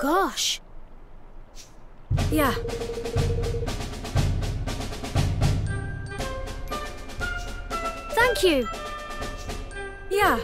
Gosh. Yeah. Thank you. Yeah.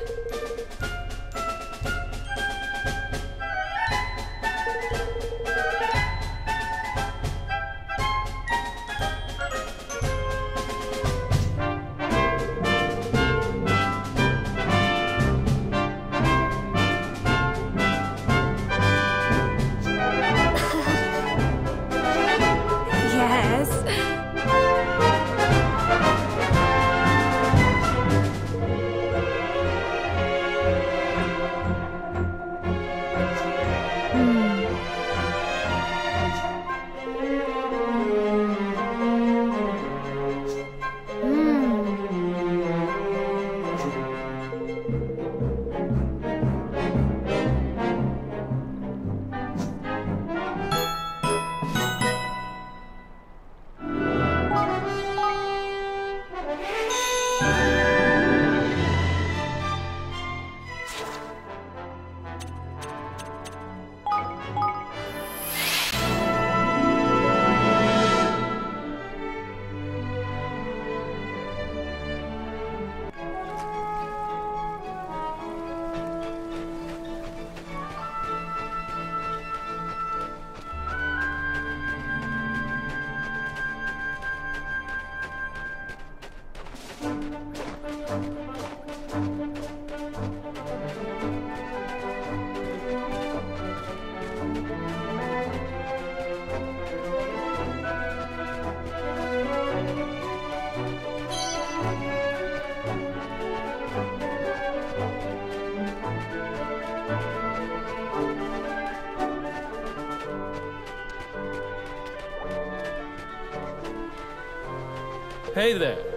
Hey there.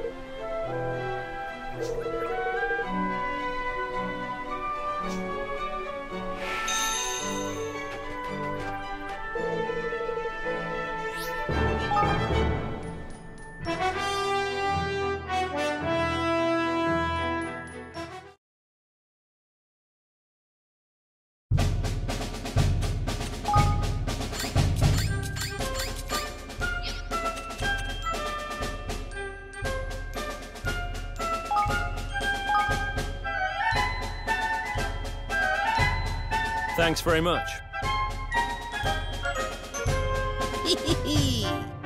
Thanks very much.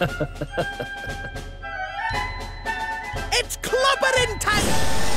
It's clobbering time!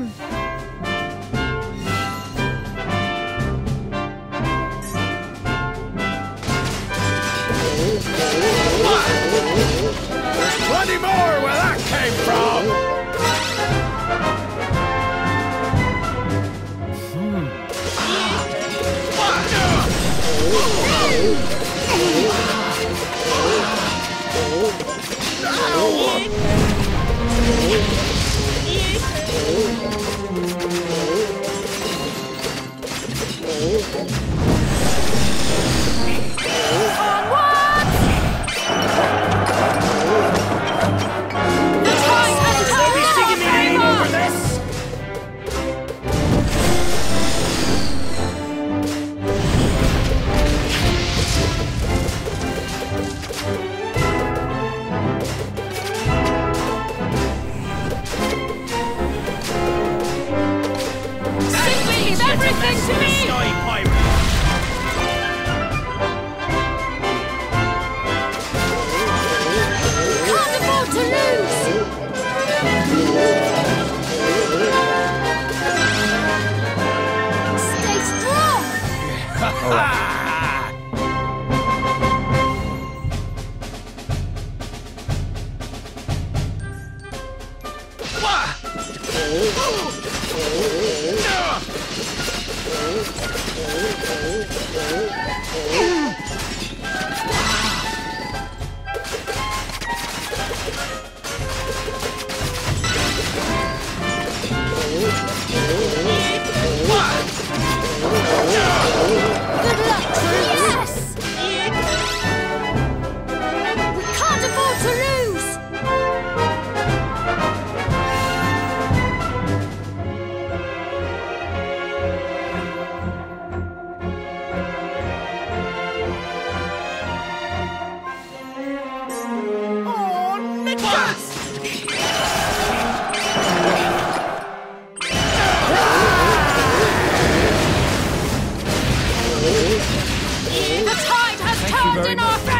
Mm. Oh, oh. The tide has turned in our favor!